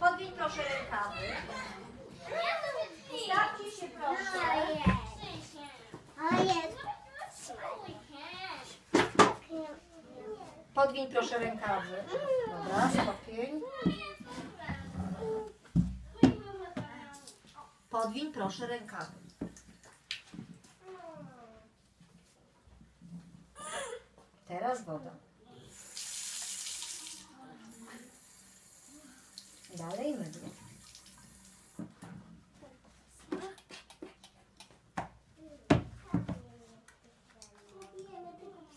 Podwin proszę rękawy. Ustawcie się proszę. Podwin proszę rękawy. Dobra, stopień. Podwin proszę rękawy. Teraz woda. Dalej mydło.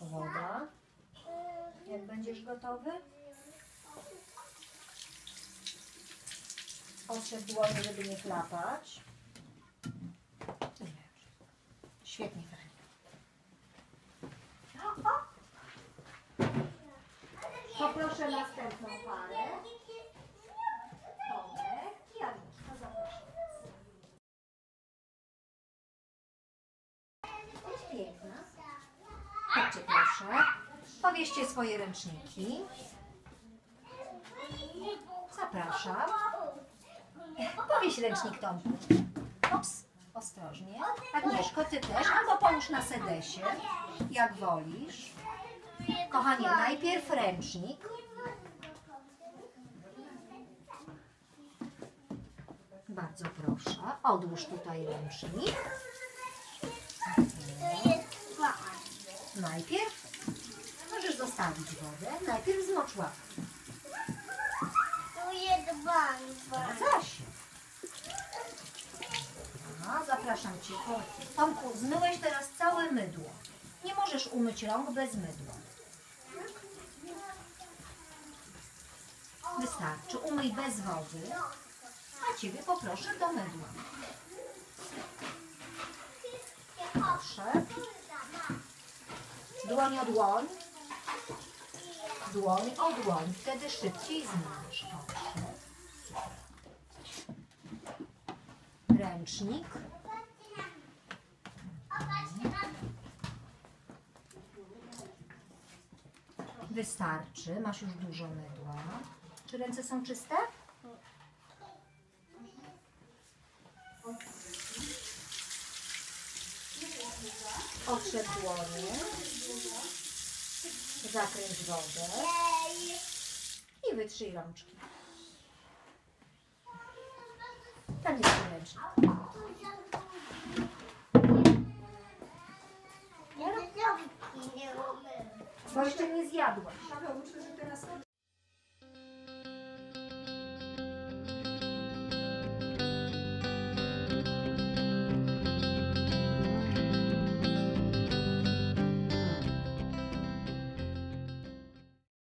Woda. Jak będziesz gotowy? Ostrze dłonie, żeby nie chlapać. Świetnie, Frania. Poproszę następną parę. Tomek i Agnieszka, zapraszam. Jest piękna. Chodźcie proszę. Powieście swoje ręczniki. Zapraszam. Powieś ręcznik Tomku. Ups, ostrożnie. Agnieszko, ty też. Albo połóż na sedesie, jak wolisz. Kochanie, najpierw ręcznik. Bardzo proszę. Odłóż tutaj ręcznik. Najpierw możesz zostawić wodę. Najpierw zmocz łapkę. Tu jest bank. Zgadza się. No, zapraszam Cię. Tomku, zmyłeś teraz całe mydło. Nie możesz umyć rąk bez mydła. Wystarczy. Umyj bez wody. A Ciebie poproszę do mydła. Proszę. Dłoń o dłoń. Dłoń o dłoń. Wtedy szybciej. Proszę. Ręcznik. Wystarczy. Masz już dużo mydła. Czy ręce są czyste? Otrzep dłonie. Zakręć wodę. I wytrzyj rączki. Tam jest ręcznik. Bo jeszcze nie zjadłaś. Paweł, myślę, że teraz